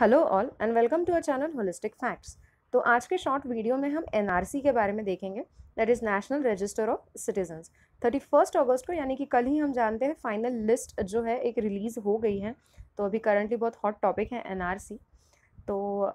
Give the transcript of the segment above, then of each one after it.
Hello all and welcome to our channel holistic facts. तो आज के शॉर्ट वीडियो में हम एनआरसी के बारे में देखेंगे that is national register of citizens thirty first अगस्त को, यानी कि कल ही हम जानते हैं फाइनल लिस्ट जो है एक रिलीज़ हो गई है। तो अभी करंटली बहुत हॉट टॉपिक है एनआरसी तो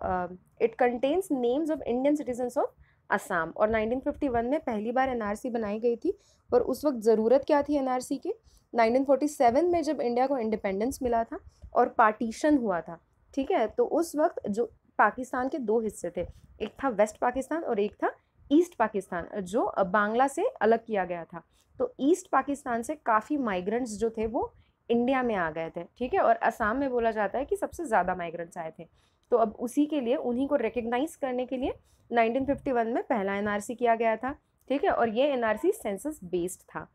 it contains names of Indian citizens of Assam और 1951 में पहली बार एनआरसी बनाई गई थी, और उस वक्त ज़रूरत क्या थी एनआरसी की? 1947 में जब इंडिया को इंडिपेंडेंस मिला था, और पार्टीशन हुआ था। ठीक है? तो उस वक्त जो पाकिस्तान के दो हिस्से थे, एक था वेस्ट पाकिस्तान और एक था ईस्ट पाकिस्तान, जो बांग्ला से अलग किया गया था। तो ईस्ट पाकिस्तान से काफ़ी माइग्रेंट्स जो थे वो इंडिया में आ गए थे, ठीक है? और असम में बोला जाता है कि सबसे ज़्यादा माइग्रेंट्स आए थे। तो अब उसी के लिए, उन्हीं को रिकग्नाइज करने के लिए 1951 में पहला एनआरसी किया गया था, ठीक है? और ये एनआरसी सेंसस बेस्ड था।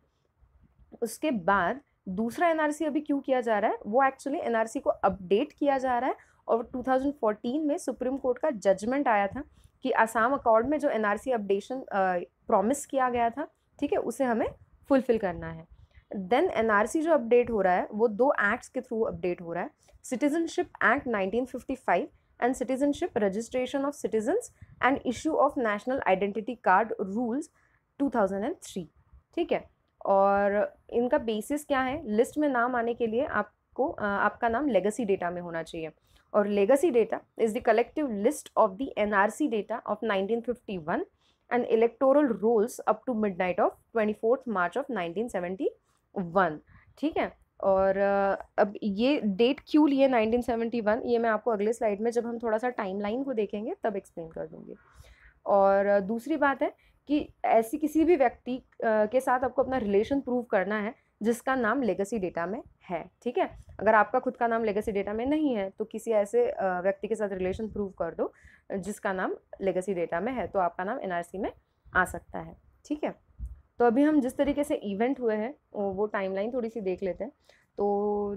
उसके बाद दूसरा एनआरसी अभी क्यों किया जा रहा है? वो एक्चुअली एनआरसी को अपडेट किया जा रहा है और 2014 में सुप्रीम कोर्ट का जजमेंट आया था कि आसाम अकॉर्ड में जो एनआरसी अपडेशन प्रॉमिस किया गया था, ठीक है, उसे हमें फुलफिल करना है। देन एनआरसी जो अपडेट हो रहा है, वो दो एक्ट्स के थ्रू अपडेट हो रहा है citizenship act 1955 and citizenship registration of citizens and issue of national identity card rules 2003 ठीक है? और इनका बेसिस क्या है? लिस्ट में नाम आने के लिए आपको आपका नाम लेगेसी डेटा में होना चाहिए। और legacy data is the collective list of the NRC data of 1951 and electoral rolls up to midnight of 24th March of 1971 ठीक है? और अब ये डेट क्यों लिए 1971 ये मैं आपको अगले स्लाइड में जब हम थोड़ा सा टाइमलाइन को देखेंगे तब एक्सप्लेन कर दूँगी। और दूसरी बात है कि ऐसी किसी भी व्यक्ति के साथ आपको अपना रिलेशन प्रूव करना है जिसका नाम लेगेसी डेटा में है, ठीक है? अगर आपका खुद का नाम लेगेसी डेटा में नहीं है तो किसी ऐसे व्यक्ति के साथ रिलेशन प्रूव कर दो, जिसका नाम लेगेसी डेटा में है तो आपका नाम एनआरसी में आ सकता है, ठीक है? तो अभी हम जिस तरीके से इवेंट हुए हैं, वो टाइमलाइन थोड़ी सी देख लेते हैं। तो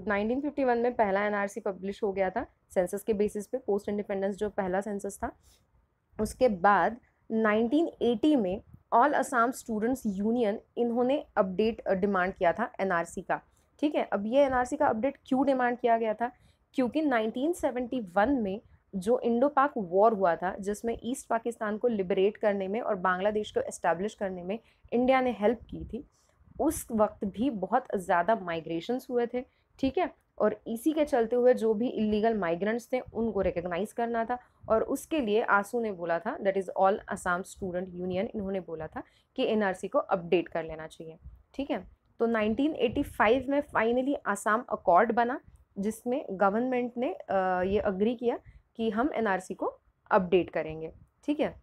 1951 में पहला एनआरसी पब्लिश हो गया था सेंसस के बेसिस पे पोस्ट इंडिपेंडेंस जो पहला सेंसस था, उसके बाद 1980 में ऑल असम स्टूडेंट्स यूनियन इन्होंने अपडेट डिमांड किया था एनआरसी का। ठीक है, अब ये एनआरसी का अपडेट क्यों डिमांड किया गया था? क्योंकि 1971 में जो इंडो पाक वॉर हुआ था, जिसमें ईस्ट पाकिस्तान को लिबरेट करने में और बांग्लादेश को इस्टेब्लिश करने में इंडिया ने हेल्प की थी, उस वक्त भी बहुत ज़्यादा माइग्रेशंस हुए थे। ठीक है और इसी के चलते हुए जो भी इलीगल माइग्रेंट्स थे, उनको रिकग्नाइज करना था और उसके लिए आँसू ने बोला था that is all Assam student union इन्होंने बोला था कि एनआरसी को अपडेट कर लेना चाहिए, ठीक है? तो 1985 में फाइनली आसाम अकॉर्ड बना, जिसमें गवर्नमेंट ने ये अग्री किया कि हम एनआरसी को अपडेट करेंगे, ठीक है?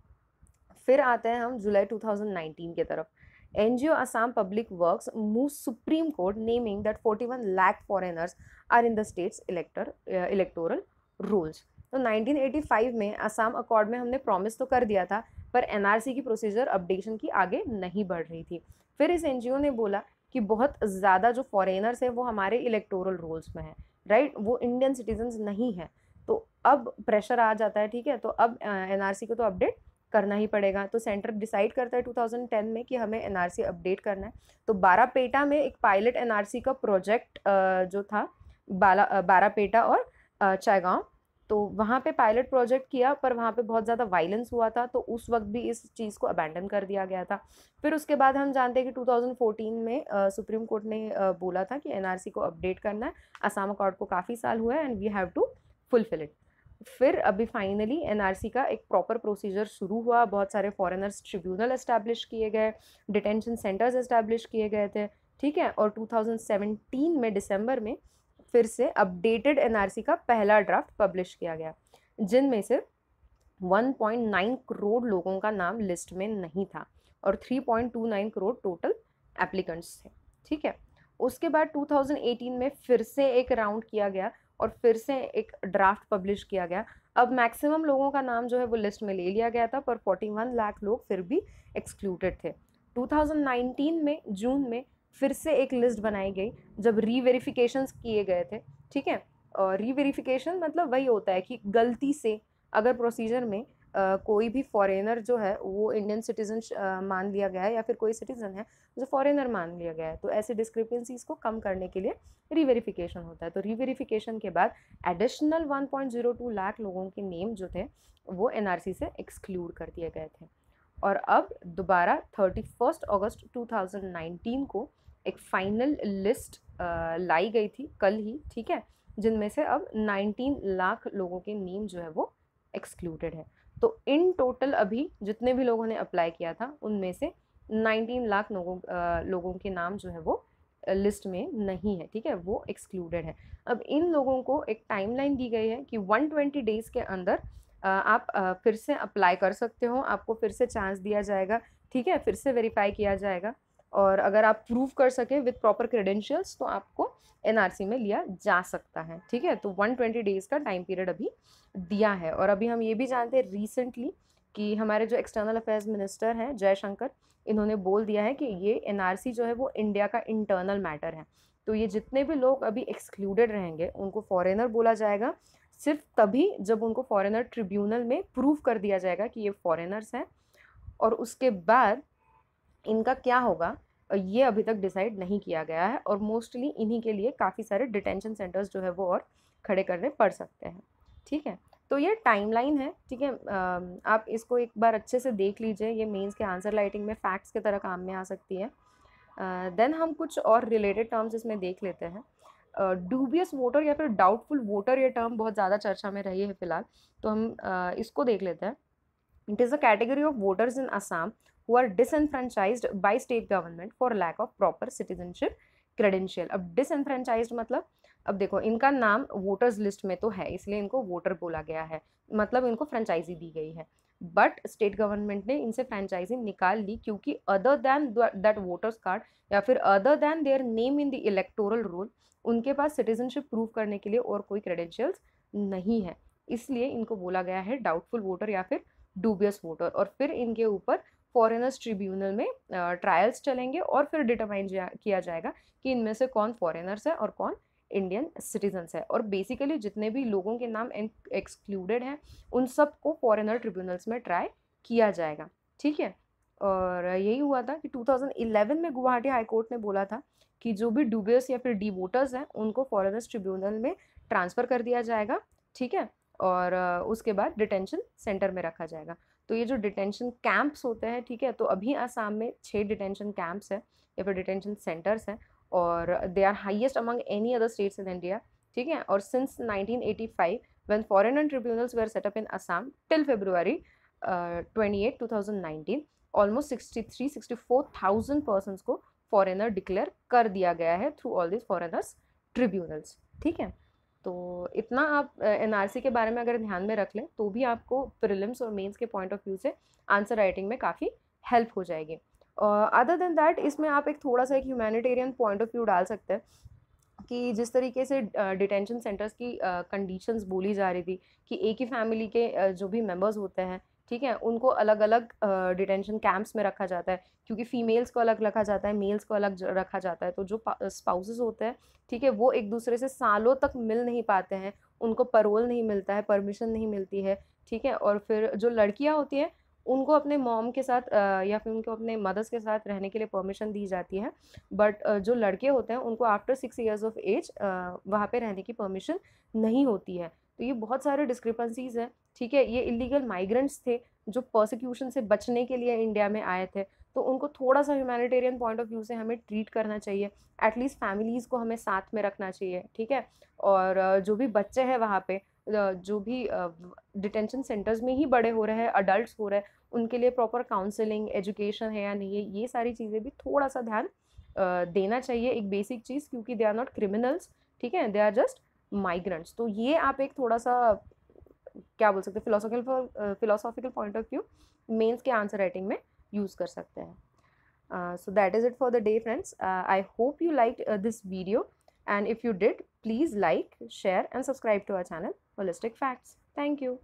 फिर आते हैं हम जुलाई 2019 के तरफ़। N G O Assam public works move supreme court naming that 41 lakh foreigners are in the states elector electoral rolls तो 1985 में आसाम अकॉर्ड में हमने प्रॉमिस तो कर दिया था, पर एनआरसी की प्रोसीजर अपडेशन की आगे नहीं बढ़ रही थी। फिर इस एनजीओ ने बोला कि बहुत ज़्यादा जो फॉरेनर्स हैं वो हमारे इलेक्टोरल रोल्स में हैं राइट वो इंडियन सिटीजन्स नहीं हैं। तो अब प्रेशर आ जाता है, ठीक है? तो अब एनआरसी को तो अपडेट करना ही पड़ेगा। तो सेंटर डिसाइड करता है 2010 में कि हमें एनआरसी अपडेट करना है। तो बारापेटा में एक पायलट एनआरसी का प्रोजेक्ट जो था बाला बारापेटा और चायगांव। तो वहाँ पे पायलट प्रोजेक्ट किया पर वहाँ पे बहुत ज़्यादा वायलेंस हुआ था तो उस वक्त भी इस चीज़ को अबैंडन कर दिया गया था। फिर उसके बाद हम जानते हैं कि 2014 में सुप्रीम कोर्ट ने आ, बोला था कि एनआरसी को अपडेट करना है। असम अकॉर्ड को काफ़ी साल हुआ है and we have to fulfil it फिर अभी फाइनली एनआरसी का एक प्रॉपर प्रोसीजर शुरू हुआ। बहुत सारे फॉरेनर्स ट्रिब्यूनल इस्टेब्लिश किए गए डिटेंशन सेंटर्स इस्टेब्लिश किए गए थे, ठीक है? और 2017 में दिसंबर में फिर से अपडेटेड एनआरसी का पहला ड्राफ्ट पब्लिश किया गया, जिनमें से 1.9 करोड़ लोगों का नाम लिस्ट में नहीं था और 3.29 करोड़ टोटल एप्लीकेंट्स थे, ठीक है? उसके बाद 2018 में फिर से एक राउंड किया गया और फिर से एक ड्राफ्ट पब्लिश किया गया। अब मैक्सिमम लोगों का नाम जो है वो लिस्ट में ले लिया गया था, पर 41 लाख लोग फिर भी एक्सक्लूडेड थे। 2019 में जून में फिर से एक लिस्ट बनाई गई, जब रीवेरिफिकेशन किए गए थे, ठीक है? रीवेरिफिकेशन मतलब वही होता है कि गलती से अगर प्रोसीजर में कोई भी फॉरेनर जो है, वो इंडियन सिटीजन मान लिया गया है या फिर कोई सिटीज़न है, जो फॉरेनर मान लिया गया है तो ऐसे डिस्क्रिपेंसीज को कम करने के लिए रीवेरिफिकेशन होता है। तो रीवेरिफिकेशन के बाद एडिशनल 1.02 लाख लोगों के नेम जो थे, वो एनआरसी से एक्सक्लूड कर दिए गए थे। और अब दोबारा थर्टी अगस्त 2019 को एक फाइनल लिस्ट लाई गई थी कल ही, ठीक है? जिनमें से अब 19 लाख लोगों के नेम जो है, वो एक्सक्लूडेड है। तो इन टोटल अभी जितने भी लोगों ने अप्लाई किया था, उनमें से 19 लाख लोगों लोगों के नाम जो है वो लिस्ट में नहीं है, ठीक है? वो एक्सक्लूडेड है। अब इन लोगों को एक टाइमलाइन दी गई है कि 120 डेज़ के अंदर आप फिर से अप्लाई कर सकते हो, आपको फिर से चांस दिया जाएगा, ठीक है? फिर से वेरीफाई किया जाएगा। और अगर आप प्रूव कर सकें विथ प्रॉपर क्रेडेंशियल्स तो आपको एनआरसी में लिया जा सकता है। ठीक है? तो 120 डेज़ का टाइम पीरियड अभी दिया है। और अभी हम ये भी जानते हैं रिसेंटली कि हमारे जो एक्सटर्नल अफेयर्स मिनिस्टर हैं, जयशंकर, इन्होंने बोल दिया है कि ये एनआरसी जो है वो इंडिया का इंटरनल मैटर है। तो ये जितने भी लोग अभी एक्सक्लूडेड रहेंगे, उनको फॉरेनर बोला जाएगा। सिर्फ़ तभी जब उनको फॉरेनर ट्रिब्यूनल में प्रूव कर दिया जाएगा कि ये फॉरेनर्स हैं। और उसके बाद इनका क्या होगा? ये अभी तक डिसाइड नहीं किया गया है और मोस्टली इन्हीं के लिए काफ़ी सारे डिटेंशन सेंटर्स जो है वो और खड़े करने पड़ सकते हैं। ठीक है? तो ये टाइमलाइन है ठीक है? आप इसको एक बार अच्छे से देख लीजिए ये मेंस के आंसर राइटिंग में फैक्ट्स की तरह काम में आ सकती है। देन हम कुछ और रिलेटेड टर्म्स इसमें देख लेते हैं। डूबियस वोटर या फिर डाउटफुल वोटर ये टर्म बहुत ज़्यादा चर्चा में रही है फ़िलहाल तो हम uh, इसको देख लेते हैं। It is a category of voters in Assam who are disenfranchise by state government for lack of proper citizenship credential अब डिसनफ्रेंचाइज मतलब अब देखो, इनका नाम वोटर्स लिस्ट में तो है, इसलिए इनको वोटर बोला गया है। मतलब इनको फ्रेंचाइजी दी गई है। बट स्टेट गवर्नमेंट ने इनसे फ्रेंचाइजी निकाल ली क्योंकि other than that voters card या फिर other than their name in the electoral roll उनके पास सिटीजनशिप प्रूव करने के लिए और कोई क्रेडेंशियल्स नहीं है। इसलिए इनको बोला गया है डाउटफुल वोटर या फिर डूबियस वोटर और फिर इनके ऊपर फॉरेनर्स ट्रिब्यूनल में ट्रायल्स चलेंगे और फिर डिटरमाइन किया जाएगा कि इनमें से कौन फॉरेनर्स है और कौन इंडियन सिटीजन्स है। और बेसिकली जितने भी लोगों के नाम एक्सक्लूडेड हैं, उन सबको फॉरेनर ट्रिब्यूनल्स में ट्राई किया जाएगा। ठीक है? और यही हुआ था कि 2011 में गुवाहाटी हाई कोर्ट ने बोला था कि जो भी डूबियस या फिर डी वोटर्स हैं, उनको फॉरेनर्स ट्रिब्यूनल में ट्रांसफ़र कर दिया जाएगा। ठीक है? और उसके बाद डिटेंशन सेंटर में रखा जाएगा। तो ये जो डिटेंशन कैंप्स होते हैं, ठीक है तो अभी आसाम में छः डिटेंशन कैंप्स हैं, या फिर डिटेंशन सेंटर्स हैं, और they are highest among any other states in India ठीक है, और since 1985 when foreign tribunals were setup in Assam till February twenty eight two nineteen almost sixty three sixty four thousand person को foreigner declare कर दिया गया है through all this foreigners tribunals ठीक है। तो इतना आप एन uh, के बारे में अगर ध्यान में रख लें तो भी आपको प्रिलिम्स और मेंस के पॉइंट ऑफ़ व्यू से आंसर राइटिंग में काफ़ी हेल्प हो जाएगी। अदर देन दैट इसमें आप एक थोड़ा सा एक ह्यूमैनिटेरियन पॉइंट ऑफ़ व्यू डाल सकते हैं कि जिस तरीके से डिटेंशन सेंटर्स की कंडीशंस बोली जा रही थी कि एक ही फैमिली के जो भी मेंबर्स होते हैं ठीक है, उनको अलग अलग डिटेंशन कैंप्स में रखा जाता है, क्योंकि फीमेल्स को अलग रखा जाता है मेल्स को अलग रखा जाता है तो जो स्पाउसेस होते हैं, ठीक है, वो एक दूसरे से सालों तक मिल नहीं पाते हैं, उनको परोल नहीं मिलता है परमिशन नहीं मिलती है, ठीक है, और फिर जो लड़कियाँ होती हैं, उनको अपने मॉम के साथ या फिर उनको अपने मदर्स के साथ रहने के लिए परमिशन दी जाती है बट जो लड़के होते हैं, उनको after six years of age वहाँ पे रहने की परमिशन नहीं होती है तो ये बहुत सारे डिस्क्रिपेंसीज हैं ठीक है, ये इलीगल माइग्रेंट्स थे जो प्रोसिक्यूशन से बचने के लिए इंडिया में आए थे। तो उनको थोड़ा सा ह्यूमैनिटेरियन पॉइंट ऑफ़ व्यू से हमें ट्रीट करना चाहिए। एटलीस्ट फैमिलीज़ को हमें साथ में रखना चाहिए, ठीक है? और जो भी बच्चे हैं वहाँ पे जो भी डिटेंशन सेंटर्स में ही बड़े हो रहे हैं अडल्ट हो रहे हैं, उनके लिए प्रॉपर काउंसलिंग एजुकेशन है या नहीं है, ये सारी चीज़ें भी थोड़ा सा ध्यान देना चाहिए एक बेसिक चीज़, क्योंकि दे आर नॉट क्रिमिनल्स ठीक है? दे आर जस्ट माइग्रेंट्स तो ये आप एक थोड़ा सा क्या बोल सकते हैं philosophical philosophical point of view mains के आंसर राइटिंग में यूज़ कर सकते हैं। So that is it for the day friends I hope you like this video and if you did please like share and subscribe to our channel holistic facts thank you.